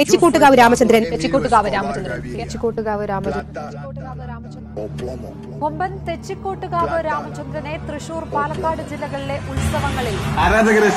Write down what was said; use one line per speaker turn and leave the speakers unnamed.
തെച്ചിക്കോട്ടുകാവ് രാമചന്ദ്രൻ.
തെച്ചിക്കോട്ടുകാവ് രാമചന്ദ്രൻ.
തെച്ചിക്കോട്ടുകാവ് രാമചന്ദ്രൻ.
കൊമ്പൻ തെച്ചിക്കോട്ടുകാവ് രാമചന്ദ്രനെ തൃശൂർ പാലക്കാട് ജില്ലകളിലെ ഉത്സവങ്ങളിൽ
ആരാധകരെ